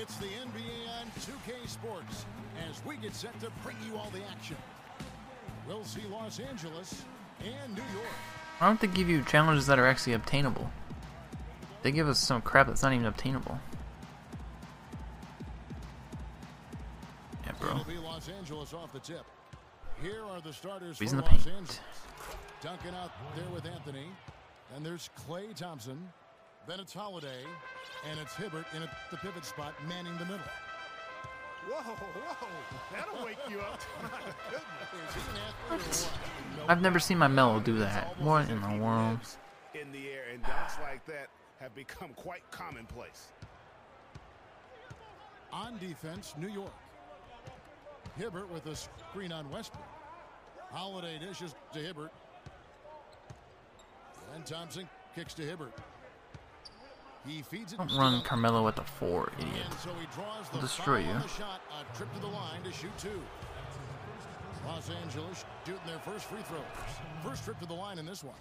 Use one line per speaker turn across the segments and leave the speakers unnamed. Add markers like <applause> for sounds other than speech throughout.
It's the NBA on 2K Sports as we get set to bring you all the action. We'll see Los Angeles and New York.
Why don't they give you challenges that are actually obtainable? They give us some crap that's not even obtainable. Yeah, bro.
It'll be Los Angeles off the tip. Here are the starters
He's
for
in the
Los
paint.
Angeles. Duncan out there with Anthony. And there's Klay Thompson. Then it's Holiday. And it's Hibbert in at the pivot spot, manning the middle.
Whoa, whoa, that'll wake you up. <laughs>
Is he an athlete or what? <laughs>
I've never seen my Melo do that. What in the world?
In the air, and dunks like that have become quite commonplace.
On defense, New York. Hibbert with a screen on Westbrook. Holiday dishes to Hibbert. And Thompson kicks to Hibbert. He feeds it
Don't run Carmelo at the four, idiot.
And so he draws the
I'll destroy you.
the shot, a trip to the line to shoot two. Los Angeles shooting their first free throws. First trip to the line in this one.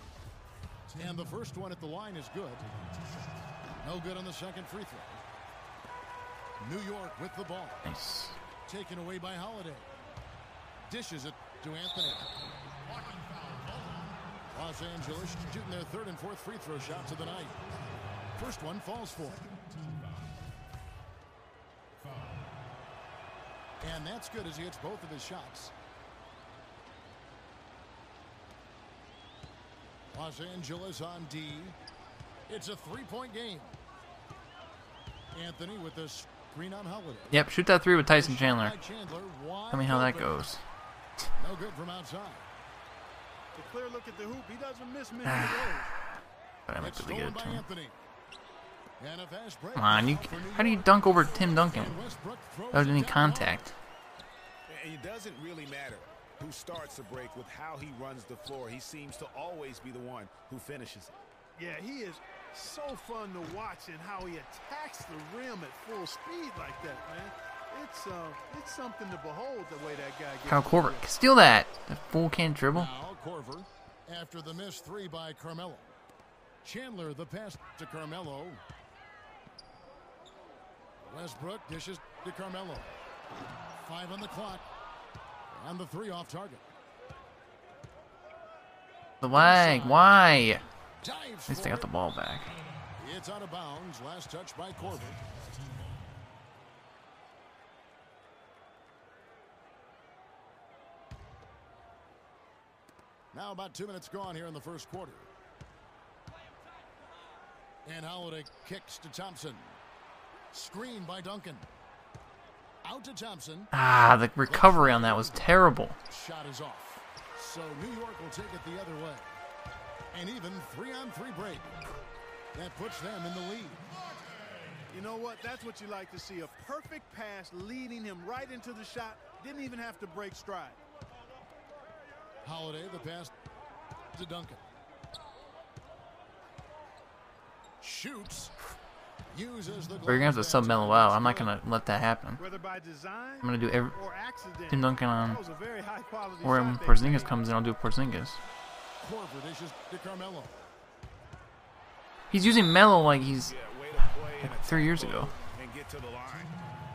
And the first one at the line is good. No good on the second free throw. New York with the ball.
Nice.
Taken away by Holiday. Dishes it to Anthony. Los Angeles shooting their third and fourth free throw shots of the night. First one falls for. And that's good as he hits both of his shots. Los Angeles on D. It's a three-point game. Anthony with the screen on Holiday.
Yep, shoot that three with Tyson Chandler.
Chandler,
Tell me how that goes.
No good from outside.
A clear look at the hoop. He doesn't miss many ah. of those.
But I meant
It's
to Come on, you. How do you dunk over Tim Duncan
And Westbrook throws
without any contact?
It doesn't really matter who starts the break with how he runs the floor. He seems to always be the one who finishes it.
Yeah, he is so fun to watch and how he attacks the rim at full speed like that, man. It's uh, it's something to behold the way that guy gets.
Kyle Korver, steal that. The fool can't dribble.
Now Korver after the missed three by Carmelo. Chandler the pass to Carmelo. Westbrook dishes to Carmelo. Five on the clock. And the three off target.
The lag. Why? At least
they
got the ball back.
It's out of bounds. Last touch by Korver. Now about two minutes gone here in the first quarter. And Holiday kicks to Thompson. Screen by Duncan. Out to Thompson.
Ah, the recovery on that was terrible.
Shot is off. So New York will take it the other way. And even three on three break. That puts them in the lead.
You know what? That's what you like to see. A perfect pass leading him right into the shot. Didn't even have to break stride.
Holiday, the pass to Duncan. Shoots. Uses the.
But you're gonna have to sub Melo out. I'm not gonna let that happen.
Whether by design
I'm gonna do every. Tim Duncan on.
That was a very high quality
Or when Porzingis comes in, I'll do Porzingis.
Korver dishes to Carmelo.
He's using Melo like he's
Yeah, way to play and
like three years ago.
and get to the line.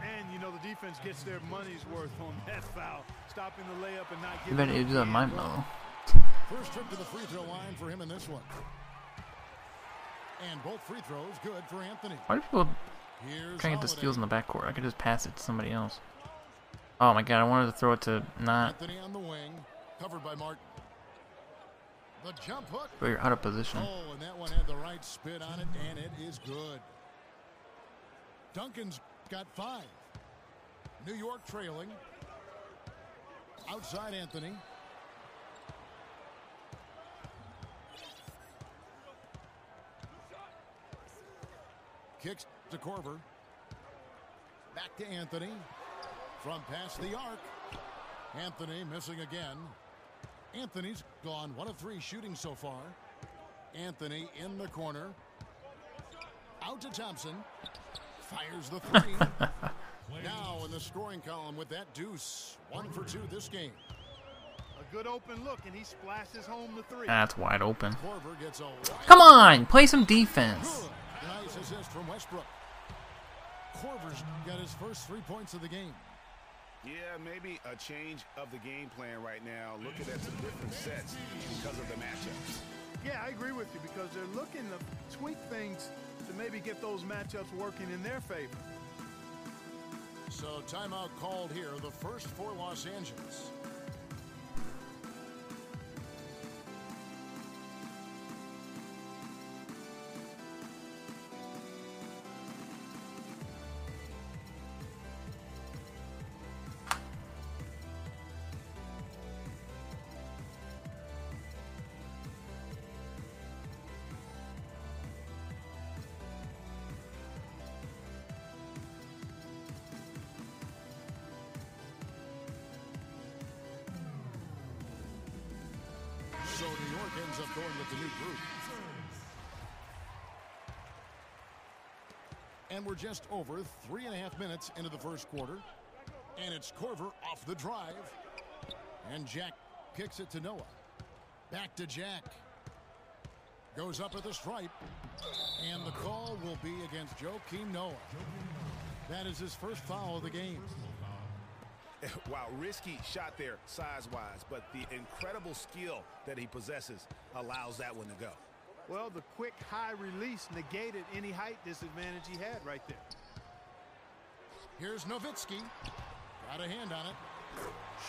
And you know the defense gets their money's worth on that foul, stopping the layup and not
You
giving.
better do that, my. Melo.
First trip to the free throw line for him in this one. And both free throws good for Anthony.
Why do people
Here's
try to get the steals in the backcourt? I could just pass it to somebody else. Oh my god, I wanted to throw it to not,
Anthony on the wing, covered by Martin. The jump hook.
but you're out of position.
Oh, and that one had the right spin on it, and it is good. Duncan's got five. New York trailing. Outside Anthony. Kicks to Korver. Back to Anthony. From past the arc. Anthony missing again. Anthony's gone one of three shooting so far. Anthony in the corner. Out to Thompson. Fires the three. <laughs> now in the scoring column with that deuce. One for two this game.
A good open look, and he splashes home the three.
That's wide open.
Korver gets a wide
Come on, play some defense.
Good. Nice assist from Westbrook. Korver's got his first three points of the game.
Yeah, maybe a change of the game plan right now, looking at some different sets because of the matchups.
Yeah, I agree with you because they're looking to tweak things to maybe get those matchups working in their favor.
So timeout called here, the first for Los Angeles. And we're just over three and a half minutes into the first quarter. And it's Korver off the drive. And Jack kicks it to Noah. Back to Jack. Goes up at the stripe. And the call will be against Joakim Noah. That is his first foul of the game. <laughs>
Wow, risky shot there size-wise, but the incredible skill that he possesses allows that one to go.
Well, the quick high release negated any height disadvantage he had right there.
Here's Nowitzki. Got a hand on it.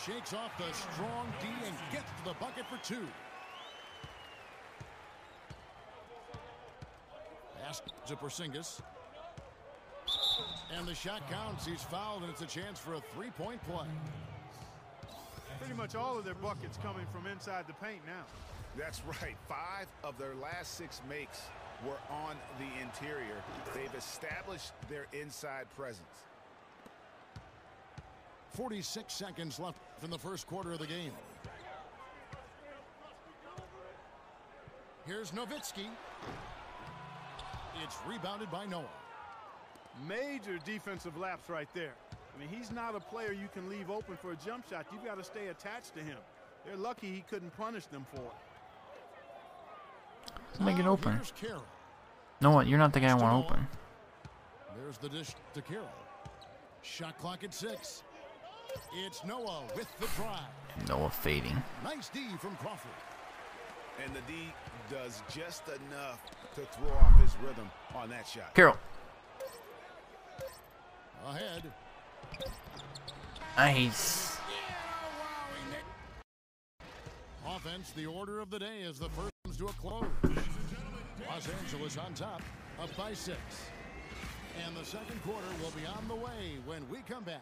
Shakes off the strong D and gets to the bucket for two. Pass to Porzingis. And the shot counts. He's fouled, and it's a chance for a three-point play.
Pretty much all of their buckets coming from inside the paint now.
That's right. Five of their last six makes were on the interior. They've established their inside presence.
46 seconds left in the first quarter of the game. Here's Nowitzki. It's rebounded by Noah.
Major defensive lapse right there. I mean, he's not a player you can leave open for a jump shot. You've got to stay attached to him. They're lucky he couldn't punish them for it.
Make it
Now
open. No, what? You're not the guy I want
Jamal.
open.
There's the dish to Carroll. Shot clock at six. It's Noah with the drive.
Noah fading.
Nice D from Crawford.
And the D does just enough to throw off his rhythm on that shot.
Carroll.
Ahead.
Nice.
Offense, the order of the day is the first comes to a close. Los Angeles on top, up by six. And the second quarter will be on the way when we come back.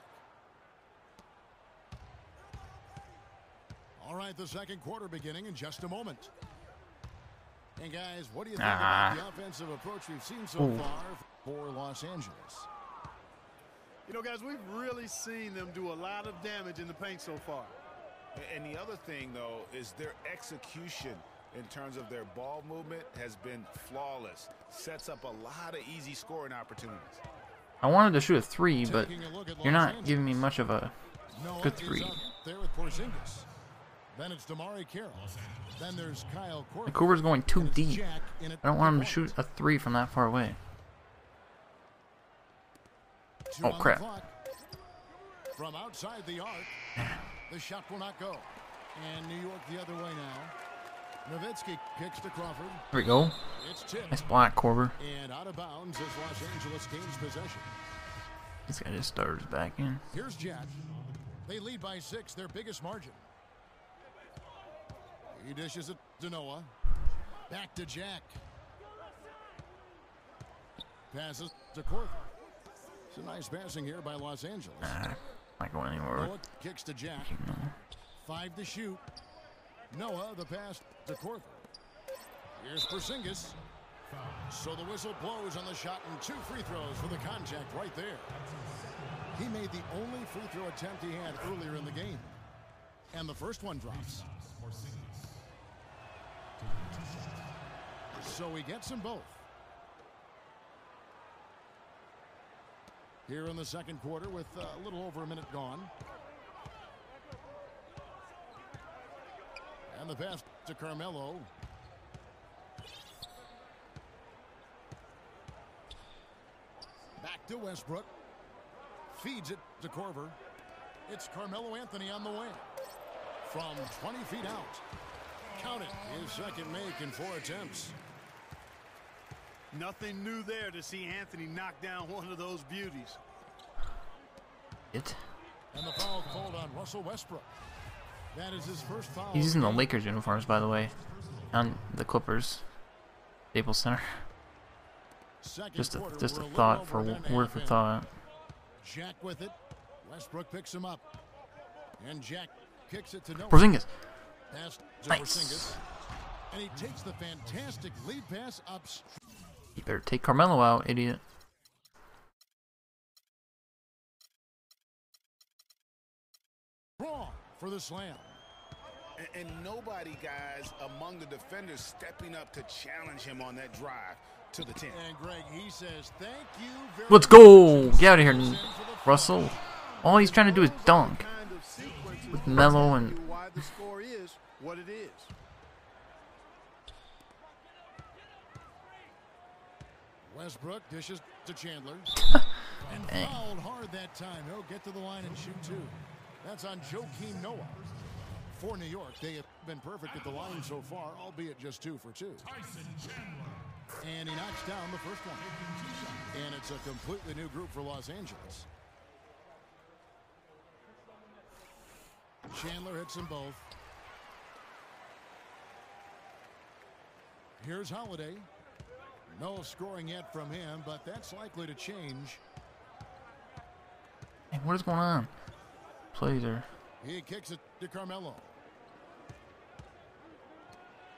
All right, the second quarter beginning in just a moment. And guys, what do you think
Ah.
about the offensive approach we've seen so
Ooh.
far for Los Angeles?
You know, guys, we've really seen them do a lot of damage in the paint so far.
And the other thing, though, is their execution in terms of their ball movement has been flawless. Sets up a lot of easy scoring opportunities.
I wanted to shoot a three, but
a
you're
Los
not giving me much of a. Good three.
up there with Porzingis. Then it's DeMarre Carroll. Then there's Kyle Korver.
Cooper's going too deep.
Jack in at
I don't want him to shoot a three from that far away.
Two
Oh, crap.
From outside the arc, <laughs> the shot will not go. And New York the other way now. Nowitzki kicks to Crawford.
Here we go. Nice block, Korver.
and out of bounds as Los Angeles gains possession.
This guy just starts back in.
Here's Jack. They lead by six, their biggest margin. He dishes it to Noah. Back to Jack. Passes to Korver. It's a nice passing here by Los Angeles.
Not going anywhere.
Noah kicks to Jack. Five to shoot. Noah, the pass to Korver. Here's Porzingis. So the whistle blows on the shot and two free throws for the contact right there. He made the only free throw attempt he had earlier in the game. And the first one drops. So he gets them both. Here in the second quarter with uh, a little over a minute gone. And the pass to Carmelo. Back to Westbrook. feeds it to Korver. It's Carmelo Anthony on the wing. From 20 feet out. Count it. His second make in four attempts.
Nothing new there to see Anthony knock down one of those beauties.
It.
And the foul called on Russell Westbrook.
He's using the Lakers uniforms, by the way, on the Clippers. Staples Center. Just a just a thought for
a
word for thought.
Jack with it. Westbrook picks him up. And Jack kicks it to no.
Porzingis. Nice.
And he takes the fantastic lead pass up.
You better take Carmelo out, idiot.
Strong for the slam.
And, and nobody, guys, among the defenders stepping up to challenge him on that drive to the 10.
And Greg, he says, thank you very
Let's go! Get out of here,
Goes in for the foul.
Russell. All he's trying to do is dunk.
Kind of sequences
With
that
Melo and-
why the score is what it is.
Westbrook dishes to Chandler. <laughs> and fouled hard that time. He'll get to the line and shoot two. That's on Joakim Noah. For New York, they have been perfect at the line so far, albeit just two for two. And he knocks down the first one. And it's a completely new group for Los Angeles. Chandler hits them both. Here's Holiday. No scoring yet from him, but that's likely to change.
Hey, what is going on? Plays are.
He kicks it to Carmelo.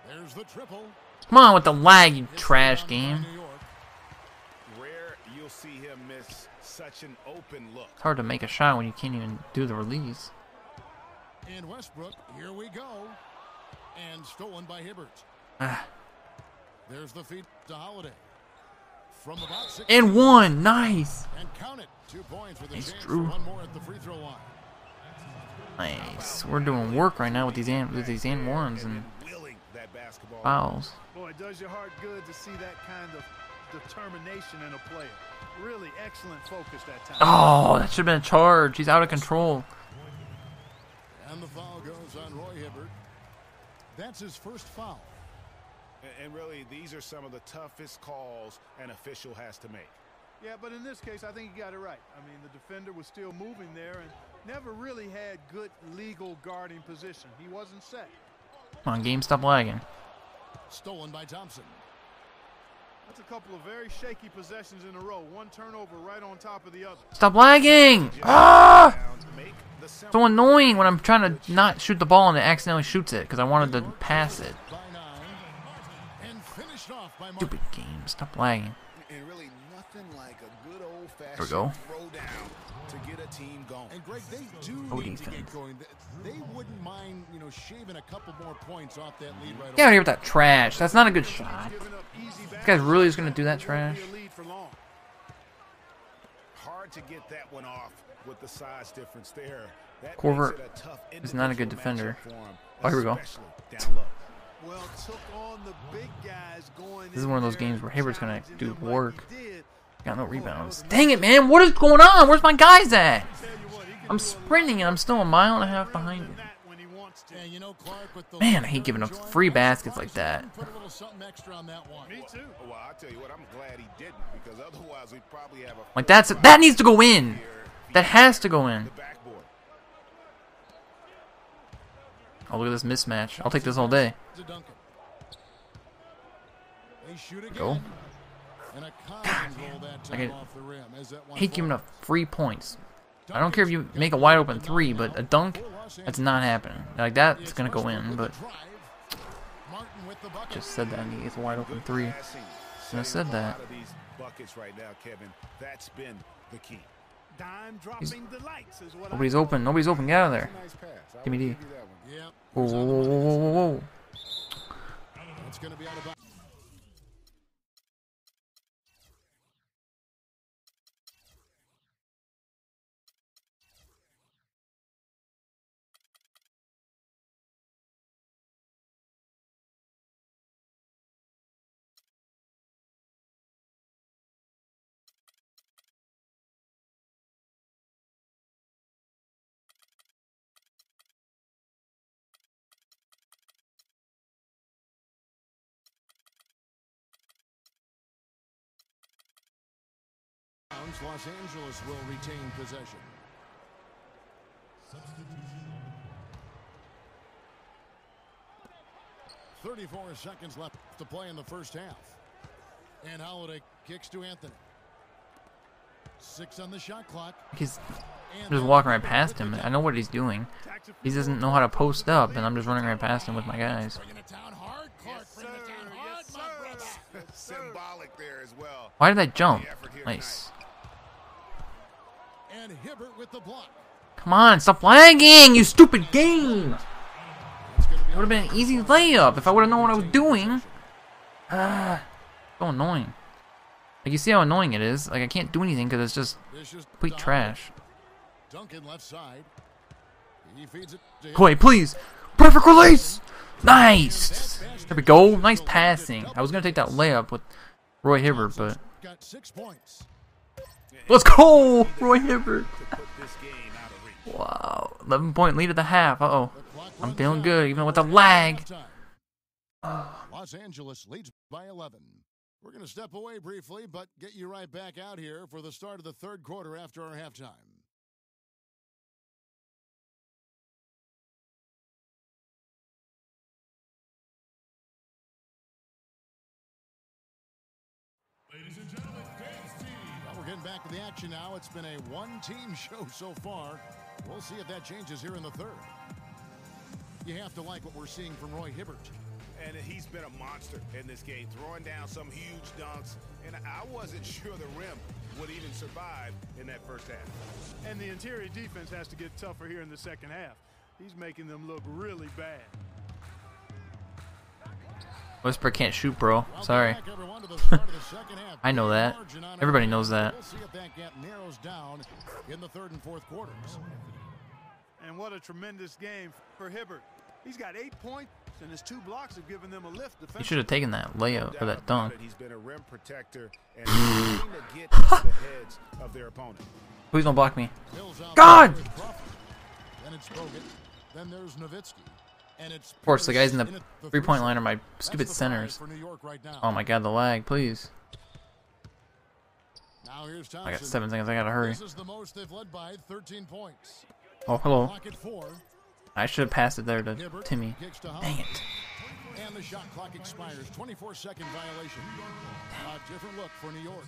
There's the triple.
Come on with the lag, you trash game.
Rare you'll see him miss such an open look.
It's hard to make a shot when you can't even do the release.
And Westbrook, here we go. And stolen by Hibbert.
Ah.
There's the feed to Holiday. From about six.
And one, nice.
And count it. Two points with a
Nice,
chance
Drew.
one more at the free throw line.
Nice. We're doing work right now with these and with these and ones and
willing that basketball.
fouls.
Boy, it does your heart good to see that kind of determination in a player. Really excellent focus that time.
Oh, that should have been a charge. He's out of control.
And the foul goes on Roy Hibbert. That's his first foul.
And, and really, these are some of the toughest calls an official has to make.
Yeah, but in this case, I think he got it right. I mean, the defender was still moving there and never really had good legal guarding position. He wasn't set.
Come on, game, stop lagging.
Stolen by Thompson.
That's a couple of very shaky possessions in a row. One turnover right on top of the other.
Stop lagging! Ah!
Downs make the
So annoying when I'm trying to not shoot the ball and it accidentally shoots it because I wanted to pass it.
By nine. And finished off by Martin.
Stupid game. Stop lagging.
And nothing like a good old fashioned
we go.
throwdown to get a team going.
And Greg, they do
Oh,
need to get
defense.
going. They- They wouldn't mind, you know, shaving a couple more points off that lead right
Get out of here with that trash. That's not a good shot.
Giving up easy
This guy's really just gonna do that trash.
be a lead for long.
Hard to get that one off with the size difference there. That
Korver
makes it a tough
is not a good defender.
matchup for him,
Oh, here we go.
especially Down low.
Well, took on the big guys going
This is one of those games where Hayward's gonna do work.
did.
Got no rebounds. Dang it, man. What is going on? Where's my guys at? I'm sprinting and I'm still a mile and a half behind you. Man, I hate giving up free baskets like that. Like that's that needs to go in. That has to go in. Oh look at this mismatch. I'll take this all day. Go.
And a Collins roll that time
I get-
off the rim as that one
I hate giving up free points. I don't care if you make a wide open three, but a dunk, that's not happening. Like that's gonna go in, but
Martin with the bucket.
just said that and he gets a wide open three. And I said
setting up a
that.
lot buckets right now, Kevin. That's been the key.
Dime dropping delights is what I
Nobody's open. Nobody's open. Get out of there.
Nice
Give me D.
give you that one.
Yep.
Whoa, whoa, whoa, whoa, whoa, whoa,
seconds. Los Angeles will retain possession. Thirty-four seconds left to play in the first half. And Holiday kicks to Anthony. Six on the shot clock.
He's just walking right past him. I know what he's doing. He doesn't know how to post up, and I'm just running right past him with my guys.
Bringing it down hard. Clark
Yes,
bringing it
sir.
down hard,
Yes,
my
sir.
brother.
Symbolic there as well.
Why did I jump?
The effort here
Nice.
And Hibbert with the block.
Come on, stop lagging, you stupid game!
It's going to be
It would have been an easy layup if I would have known what I was doing. Ah, so annoying. Like, you see how annoying it is? Like, I can't do anything because it's just complete trash.
Duncan left side. He feeds it to him.
Koi, please! Perfect release! Nice! There we go. Nice passing. I was going to take that layup with Roy Hibbert, but...
Got six points.
Let's go! Roy Hibbert!
To put this game out of reach.
Wow. 11 point lead at the half. Uh-oh. I'm feeling good, even with the lag.
Los Angeles leads by 11. We're going to step away briefly, but get you right back out here for the start of the third quarter after our halftime. Back to the action now. It's been a one-team <laughs> show so far. We'll see if that changes here in the third. You have to like what we're seeing from Roy Hibbert.
And he's been a monster in this game, throwing down some huge dunks. And I wasn't <laughs> sure the rim would even survive in that first half.
And the interior defense has to get tougher here in the second half. He's making them look really bad.
Whisper can't shoot, bro. Sorry.
back, everyone, to the start of the second half. <laughs>
I know that. Everybody knows that.
We'll see if that gap narrows down in the third and fourth quarters.
And what a tremendous game for Hibbert. He's got eight points, and his two blocks have given them a lift
He should have taken that layup or that
about
dunk.
He's been a rim protector and <laughs> to get into the heads of their opponent.
Please don't block me. God!
there with Crawford. Then it's Bogut. Then there's Nowitzki. And it's
Of course, the guys in the three-point
three
line are my stupid centers.
For New York right.
Oh my god, the lag, please.
Now here's
I got seven seconds, I gotta hurry.
This is the most they've led by 13 points.
Oh, hello. I should have passed it there to Timmy.
to
Dang it.
And the shot clock expires. 24 second violation. A different look for New York.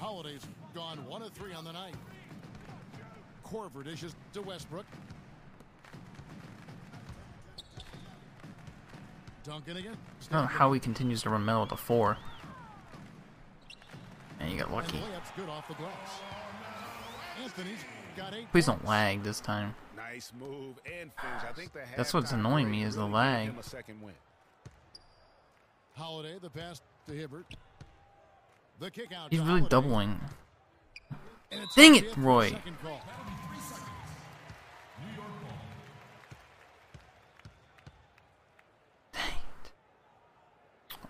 Holiday's gone one of three on the night. Korver dishes to Westbrook. Duncan again.
I don't know how he continues to run metal with a four. And you got lucky.
layup's good off the glass. Anthony's got eight.
Please don't lag this time.
Nice move and finish. I think the
That's what's annoying me is the lag.
a second win.
Holiday, the pass to Hibbert. The kick out.
He's really doubling. Dang it, Roy.
second call.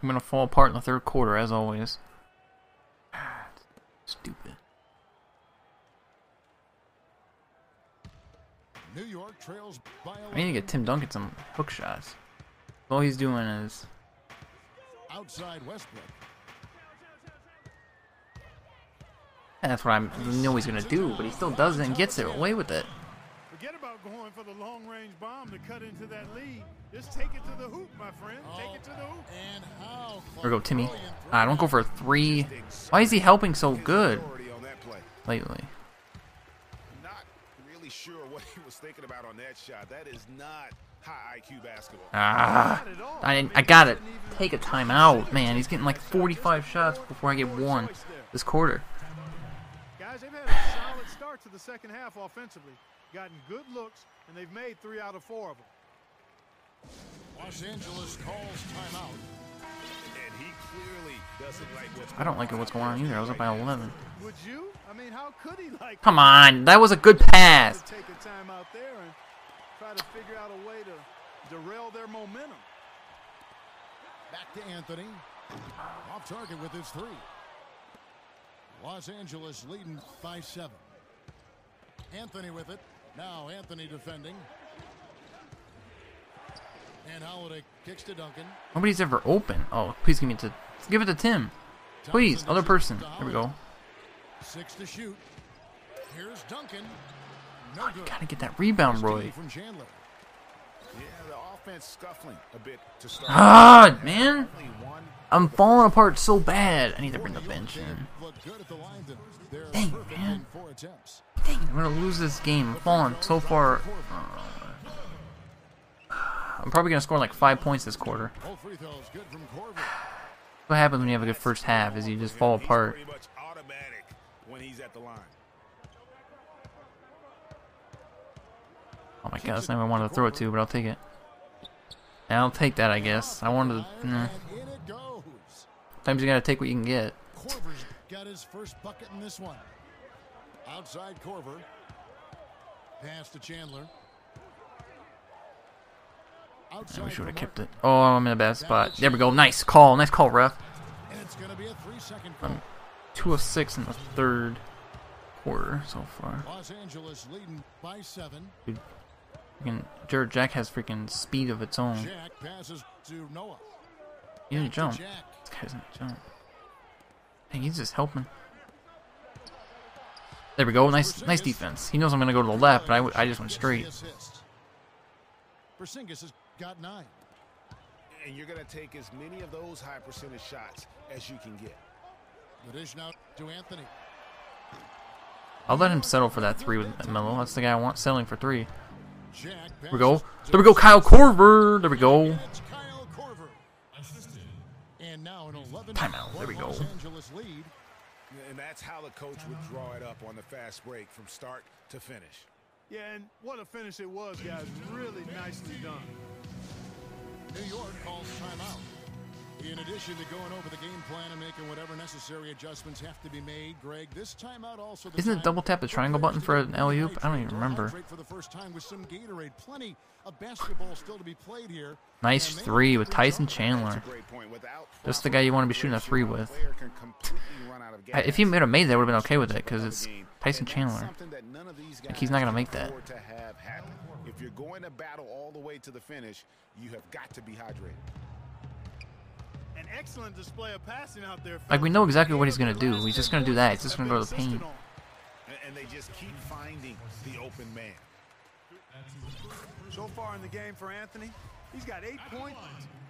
I'm gonna fall apart in the third quarter, as always. Ah, stupid.
New York trails by
I need to get Tim Duncan some hook shots. All he's doing is
outside Westbrook.
That's what I know he's gonna do, but he still does it and gets it away with it.
Forget about going for the long-range bomb to cut into that lead. Just take it to the hoop, my friend. Take it to the hoop.
And how
Here we go, Timmy.
brilliant throw.
Ah, don't go for a three. Why is he helping so good
authority on that
lately?
Not really sure what he was thinking about on that shot. That is not high IQ basketball.
Ah,
Not at all.
I, I gotta take a timeout, man. He's getting like 45 shots before I get one this quarter.
Guys, they've had a solid start to the second half offensively. Gotten good looks, and they've made three out of four of them.
Los Angeles calls timeout.
And he clearly doesn't like what's
I don't like what's going on either. I was up by 11.
Would you? I mean, how could he like
Come on, that was a good pass.
take a time out there and try to figure out a way to derail their momentum?
Back to Anthony. Off target with his three. Los Angeles leading by seven. Anthony with it. Now Anthony defending. And Holiday kicks to Duncan.
Nobody's ever open. Oh, please give me to give it to Tim. Please, other person. There we go.
Six to shoot. Here's Duncan. No good.
Gotta get that rebound, Roy.
From Chandler.
Yeah, the offense scuffling a bit to start.
Ah, man. I'm falling apart so bad. I need to bring the bench in.
look good at the line tonight. They're
Dang, man.
in four attempts.
Dang, I'm gonna lose this game. I'm falling so far. I'm probably gonna score like five points this quarter.
All free throws good from Korver.
What happens when you have a good first half is you just fall
he's
apart.
pretty much automatic when he's at the line.
Oh my god, that's not what I wanted to throw it to, but I'll take it. I'll take that, I guess. I wanted to. Nah.
And in it goes.
Sometimes you gotta take what you can get.
Korver's got his first bucket in this one. Outside Korver. Pass to Chandler.
I
Outside
wish I would have kept it. Oh, I'm in a bad spot. There we go. Nice call. Nice call, ref.
It's going to be a three-second call.
Um, Two of six in the third quarter so far.
Los Angeles leading by seven.
Freaking Jarrett Jack has freaking speed of its own.
Jack passes to Noah.
He didn't jump.
Jack.
This guy doesn't jump. Hey, he's just helping. There we go. Nice, nice defense. He knows I'm gonna go to the left, but I, w- I just went straight.
assist. Porzingis has got nine.
And you're going to take as many of those high percentage shots as you can get.
The dish now to Anthony.
I'll let him settle for that three with Melo. That's the guy I want settling for three.
Jack
There we go. There we go. Kyle Korver. There we go.
And it's Kyle Korver. And now an 11
Timeout. There we go.
Los Angeles lead.
And that's how the coach would draw it up on the fast break from start to finish.
Yeah, and what a finish it was, guys. Really nicely done.
New York calls timeout. In addition to going over the game plan and making whatever necessary adjustments have to be made, Greg, this timeout also the
Isn't it double tap the triangle button for an alley-oop? I don't even remember.
for the first time with some Gatorade. Plenty of basketball still to be played here.
Nice three with Tyson. Chandler.
That's a great point. Without
Just the guy you want to be shooting a three with.
player can completely run out of
I- If he
gas
would have made that, I would have been okay with it because it's. Tyson Chandler.
something that none of these
Like, he's not gonna make that.
afford to have happen. If you're going to battle all the way to the finish, you have got to be hydrated.
Like, we know exactly what he's gonna do. He's just gonna do that. He's just gonna go to the paint.
And, and they just keep finding the open man.
So far in the game for Anthony, he's got eight points,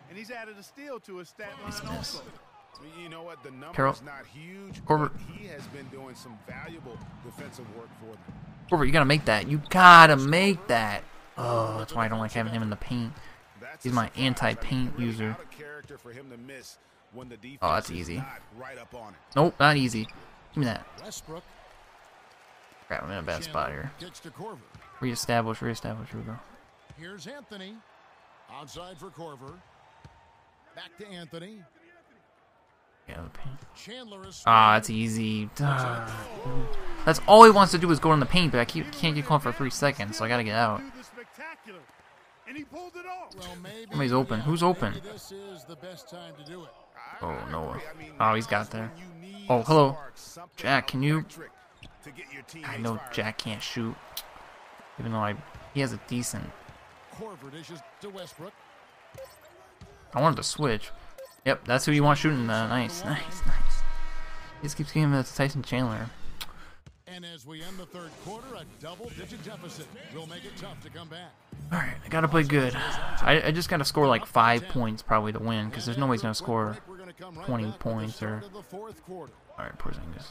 and he's added a steal to his stat line also.
You know what? The number's
Carroll.
not huge,
Korver.
but he has been doing some valuable defensive work for them.
Korver, you gotta make that. You gotta make that. Oh, that's why I don't like having him in the paint.
That's
He's my anti-paint
I mean, really
user.
out of character for him to miss when the defense
Oh, that's easy.
not right up on it.
Nope, not easy. Give me that.
Westbrook.
Crap, I'm in a bad spot here.
Kicks to Korver.
Reestablish, reestablish. Here we go.
Here's Anthony. Outside for Korver. Back to Anthony.
Yeah, the paint.
Chandler is.
Ah, it's easy. Ah. That's all he wants to do is go in the paint, but I keep, can't get called for three seconds, so I gotta get out.
Do and he pulled it off.
Well, maybe,
Somebody's open.
yeah,
Who's open?
This is the best time to do it.
Oh,
I
Noah.
agree. I mean,
Oh, he's got there.
when you need
Oh, hello. Jack, can you-
to get your
I know
fired
Jack can't shoot. Even though I he has a decent
to Westbrook.
I wanted to switch. Yep, that's who you want shooting the nice, nice, nice. He just keeps giving it to Tyson Chandler.
And as we end the third quarter, a double-digit deficit will make it tough to come back.
Alright, I gotta play good. I, I just gotta score like five points probably to win, because there's no way he's gonna score. 20 points or-
The fourth quarter.
Alright, Porzingis.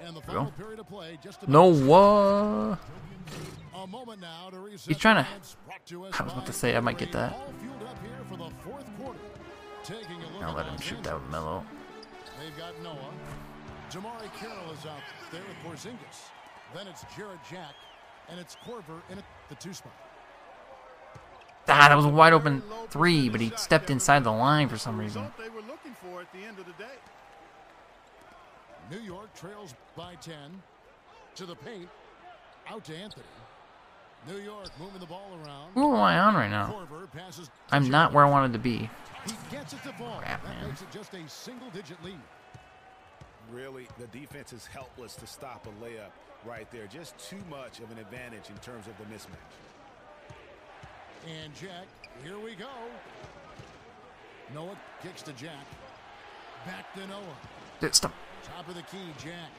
And the
go.
final period of play just
No, what?
A moment now to reset
He's trying to-
the minutes brought to us
I was about to say, I might get that.
all fueled up here for the fourth quarter. Taking a look
I'll let him shoot that with. Melo.
They've got Noah. DeMarre Carroll is out there with Porzingis. Then it's Jarrett Jack, and it's Korver in the two spot.
Ah, that was a wide open three, but he stepped inside the line for some reason.
Result they were looking for at the end of the day.
New York trails by 10 to the paint. Out to Anthony. New York moving the ball around.
Who am I on right now?
Korver passes to
I'm not where I wanted to be.
He gets it to fall.
Crap,
that
man.
makes it just a single-digit lead.
Really, the defense is helpless to stop a layup right there. Just too much of an advantage in terms of the mismatch.
And Jack, here we go. Noah kicks to Jack. Back to Noah.
Dude, Stop.
Top of the key, Jack.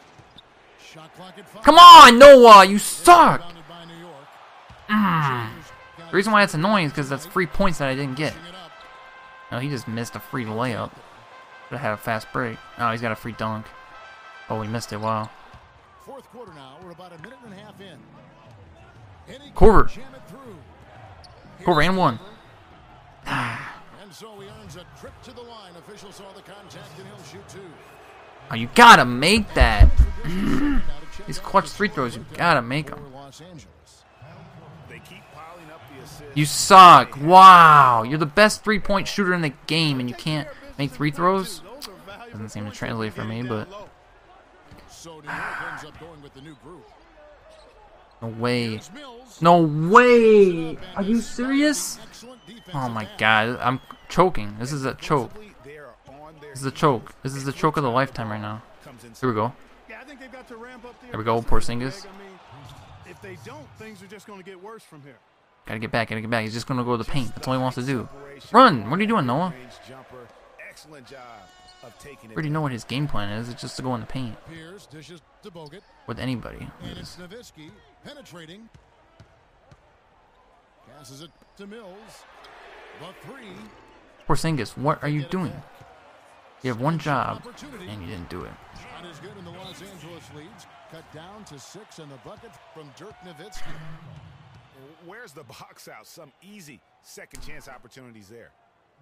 Shot clock at five.
Come on, Noah, you suck.
By New York.
Mm. The reason why it's annoying is because that's three points that I didn't get.
Pushing.
No, he just missed a free layup. Should have had a fast break. Oh, he's got a free dunk. Oh, he missed it. Wow.
Fourth quarter now. We're about a minute and a half in. Korver. jam it through.
Korver and one. <sighs>
And so he earns a trip to the line. Official saw the contact and he'll shoot two.
Oh, you gotta make that.
Now to check
These clutch
the
free throws, you gotta make them.
Los Angeles.
They keep piling up the assists.
You suck. Wow. You're the best three point shooter in the game and you can't make three throws? Doesn't seem to translate for me, but
So New York ends up going with the new group.
no way. No way. Are you serious? Oh my god. I'm choking. This is a choke.
They are on their
This is a choke. This is the choke of the lifetime right now. Here we go.
Yeah, I think they've got to ramp up
There we go, Porzingis.
If they don't, things are just going to get worse from here.
Gotta get back. Gotta get back. He's just gonna go to the paint. That's all he wants to do. Run. What are you doing, Noah?
Range jumper. Excellent job of taking
I
it.
already know what his game plan is. It's just to go in the paint
Pierce dishes to Bogut.
with anybody.
And it's Nowitzki penetrating. Passes it to Mills. The three.
Porzingis, what are you doing? You have one job, and you didn't do it.
Shot is good in the Los Angeles leads. Cut down to six and the bucket from Dirk Nowitzki.
Where's the box out? Some easy second chance opportunities there.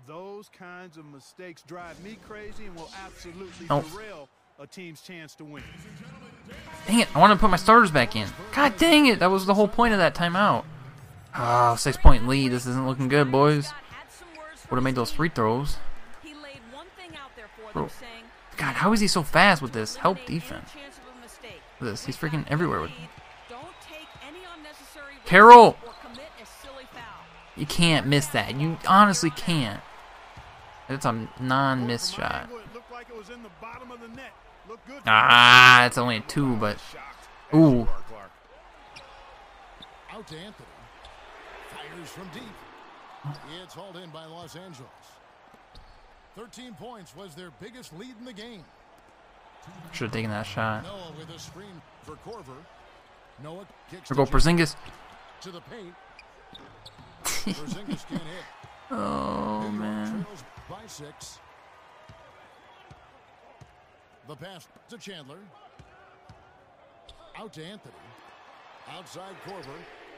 Those kinds of mistakes drive me crazy and will absolutely
Oh.
derail a team's chance to win.
Dang it, I wanted to put my starters back in. God dang it, that was the whole point of that timeout. Ah, six point lead. This isn't looking good, boys. Would have made those free throws.
He laid one thing out there for
Bro. God, how is he so fast with this? Help defense.
chance of a mistake.
Look at this, he's freaking everywhere with-
lead, Don't take any unnecessary risks
Carroll!
or commit a silly foul.
You can't miss that. You honestly can't. It's a non-miss shot.
angle, it looked like it was in the bottom of the net. Looked good.
Ah, it's only a two, but Ooh.
Clark, Clark.
Out to Anthony. Fires from deep. It's hauled in by Los Angeles. 13 points was their biggest lead in the game.
should have taken that shot.
Noah with a screen for Korver. Noah kicks
Here
to
go Porzingis.
to the paint. Porzingis can't hit. <laughs>
Oh man.
The pass to Chandler. Out to Anthony. Outside Korver.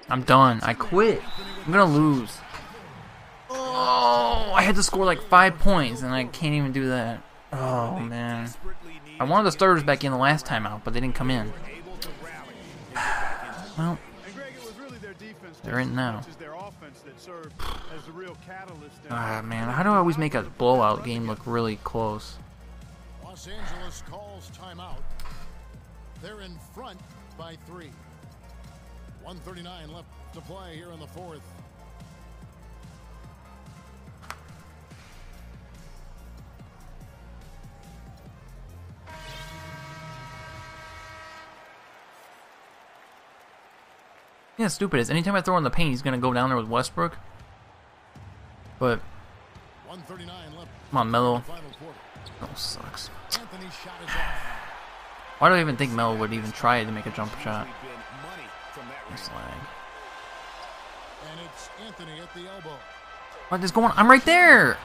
I'm done. I quit. I'm gonna lose. Oh, I had to score like five points, and I can't even do that. Oh man. I wanted the starters back in the last time out, but they didn't come in.
to. <sighs>
Well,
And Greg, it was really their defense
They're in now. Ah man, how do I always make a blowout game look really close?
Los Angeles calls timeout. They're in front by three. 139 left to play here in the fourth.
Yeah, stupid is anytime I throw in the paint, he's gonna go down there with Westbrook. But
139
come on, Melo. Oh, sucks. Why do I even think Melo would even try to make a jump shot?
Elbow.
What is going? I'm right there.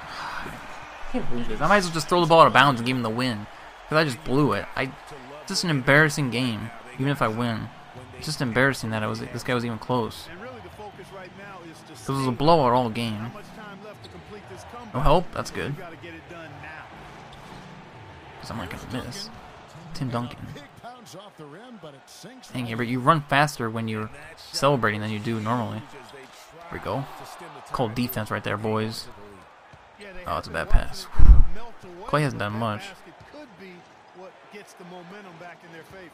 I this. Might as well just throw the ball out of bounds and give him the win, because I just blew it. I it's just an embarrassing game, even if I win. It's just embarrassing that I was this guy was even close.
And really, the focus right now is to
It was a blowout all game.
how much time left to complete this comeback.
No help. That's good,
We've got to get it done now.
because I'm not gonna miss. Tim Duncan.
Big bounce off the rim, but.
Dang it, but you run faster when you're celebrating than you do normally. There we go.
to the
Cold defense right there, boys. Oh, it's a bad pass.
it kind of melt away,
Klay hasn't done much.
basket Could be what gets the momentum back in their favor.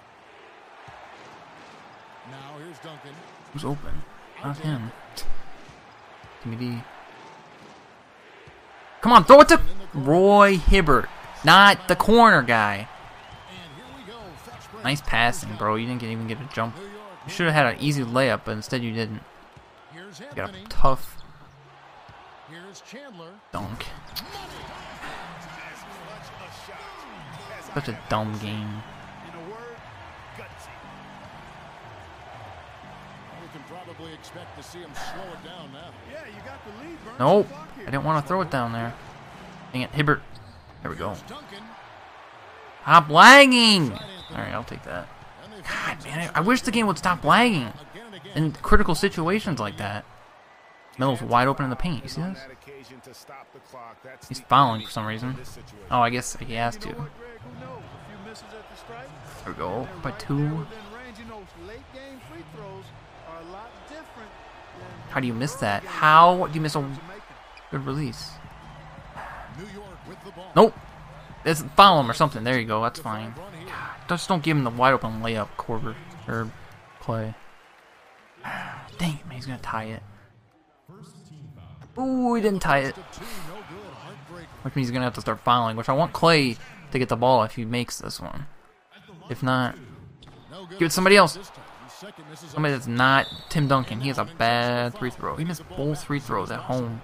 Now here's Duncan.
Who's open? Not him. Give me D. Come on, throw it to Roy Hibbert, not the corner guy. Nice passing, bro. You didn't even get a jump. You should have had an easy layup, but instead you didn't. You got a tough dunk. Such a dumb game.
Probably expect to see him slow it down now.
Yeah, you got the lead. Burn
Nope.
some clock here.
I didn't want to throw it down there. Dang it, Hibbert. There we go.
Duncan.
Stop lagging! Alright, I'll take that. God, man, I, I wish the game would stop lagging
again and again.
in critical situations like that. Melo's wide open in the paint. You see this?
that occasion to stop the clock, that's
He's
the
fouling for some reason.
in this situation.
Oh, I guess he has to.
know what, Greg? Who knows? A few misses at the stripe.
There we go.
They're
By two.
Within range. You know, late game free throws are a lot different than
How do you miss that? How do you miss a
in terms of making.
good release?
New York with the ball.
Nope. It's foul him or something. There you go. That's fine. Just don't give him the wide open layup, Korver or play. <sighs> Dang it, man, he's gonna tie it. Ooh, he didn't tie it.
To two, no good. Heartbreak.
Which means he's gonna have to start fouling. Which I want Klay to get the ball if he makes this one. If not, give it to somebody else.
This time. His second misses
Somebody that's not Tim Duncan. He has a bad free throw. He missed both free throws at home.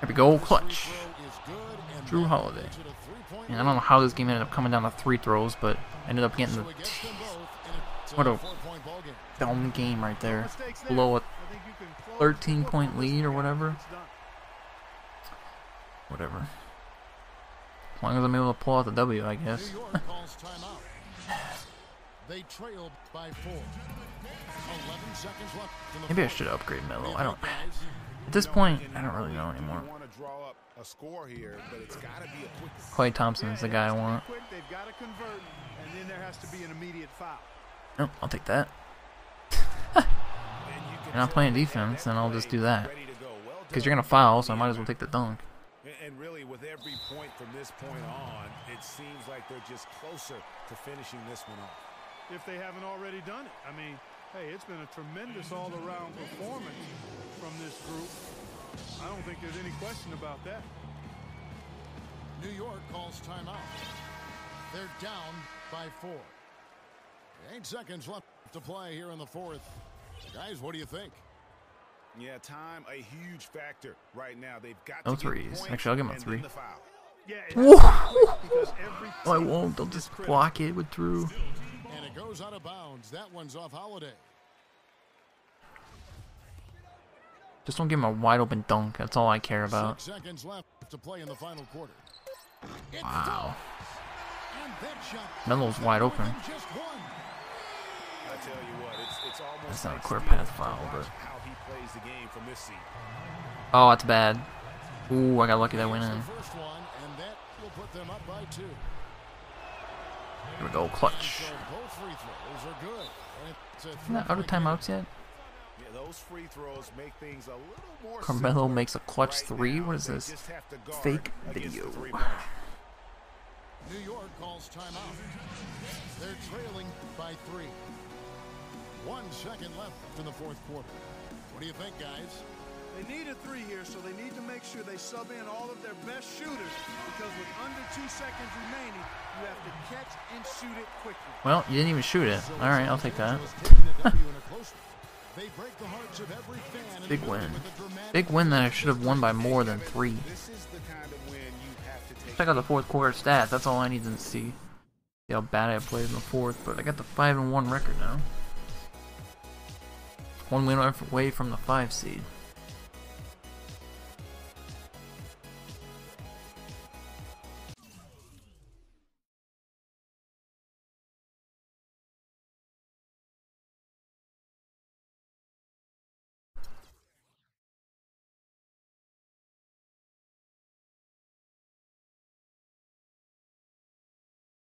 There we go, clutch.
Throw is good, and Jrue
Holiday.
makes it a three-point
And I don't know how this game ended up coming down to three throws, but ended up getting the
he gets them both, and it's
What a
four-point ball game.
dumb game right there. Below a
I think you can close
13 point lead or whatever. Whatever. As long as I'm able to pull out the W, I guess. <laughs>
They trailed by four. 11 seconds left
Maybe I should upgrade Melo. I don't. At this point, I don't really know anymore.
You want to draw up a score here, but it's got to be a quick
Klay Thompson is the guy I
it has to be
want.
Quick, they've got to convert, and then there has to be an immediate foul.
Nope, I'll take that.
And you can
And I'm
tell
playing defense,
that
then I'll just do that.
ready to go. Well
Because you're gonna foul, so I might as well take the dunk.
And- And really, with every point from this point on, it seems like they're just closer to finishing this one off.
If they haven't already done it. I mean, hey, it's been a tremendous all-around performance from this group. I don't think there's any question about that.
New York calls timeout. They're down by four. Eight seconds left to play here in the fourth. Guys, what do you think?
Yeah, time a huge factor right now. They've got
No
to get
threes. Actually, I'll give 'em a
and
three.
the foul.
Yeah, <laughs> it
Whoa.
has to be quick because every
Oh, I won't. They'll just block it with Jrue.
And it goes out of bounds. That one's off Holiday.
Just don't give him a wide open dunk. That's all I care about.
Six seconds left to play in the final quarter. It's
Wow.
That shot
Melo's wide open.
one.
I tell you what, it's, it's almost
That's not a
like
clear path foul, but-
how he plays the game from this seat.
Oh, that's bad. Ooh, I got lucky that went in. Here we go, clutch.
So both free throws are good. And it's a
Isn't that out of timeouts yet?
Yeah, those free throws make things a little more
Carmelo
simpler
makes a clutch
right
three? What is this?
just have to guard
Fake video.
New York calls timeout. They're trailing by three. One second left in the fourth quarter. What do you think, guys?
They need a three here, so they need to make sure they sub in all of their best shooters because with under two seconds remaining, you have to catch and shoot it quickly.
Well, you didn't even shoot it. All right, I'll take that.
Los Angeles taking a W in a close one. They break the hearts of every fan
Big
win
win.
with a dramatic
Big win that I should have won by more than three.
This is the kind of win you have to take.
Check out the fourth quarter stats. That's all I need to see. See how bad I played in the fourth, but I got the five and one record now. One win away from the five seed.